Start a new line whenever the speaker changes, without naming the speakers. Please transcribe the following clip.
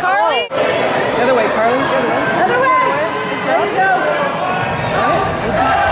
Carly.
Carly.
Oh. The other way, Carly. The other way.
Other way. There you go.
All right.